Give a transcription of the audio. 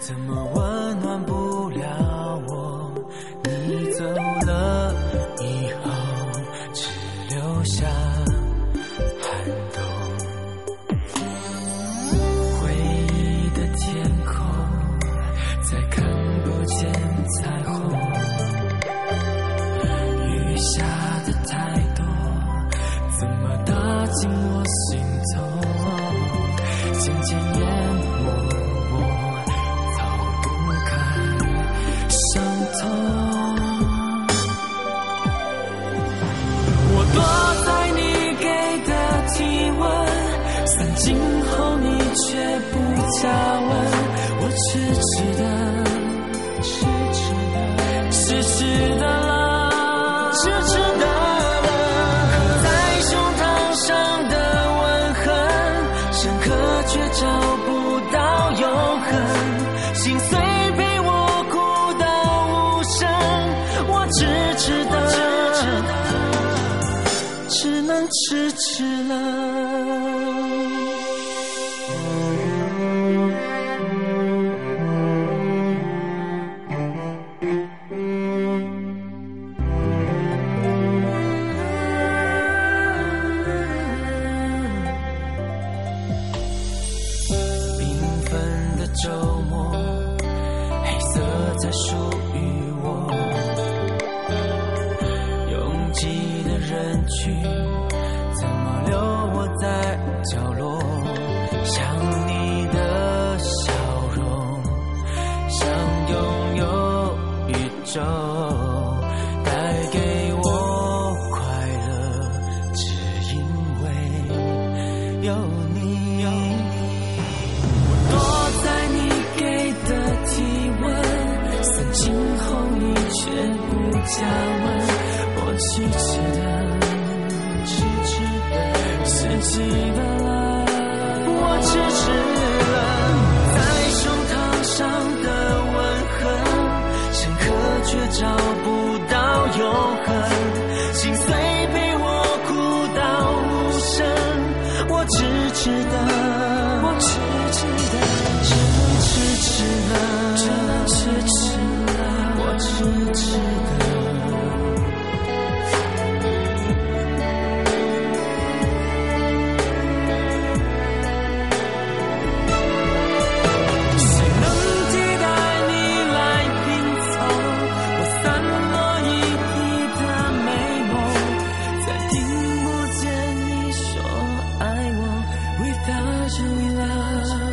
怎么温暖不了我？你走了以后，只留下不加温，我痴痴的，痴痴的，痴痴的了，痴痴的了。刻在胸膛上的吻痕，深刻却找不到永恒，心碎陪我哭到无声，我痴痴的，只能痴痴了。周末，黑色在属于我。拥挤的人群，怎么留我在角落？不加温，我痴痴的，痴痴的，痴痴的了，我痴痴了。在胸膛上的吻痕，深刻却找不到永恒，了。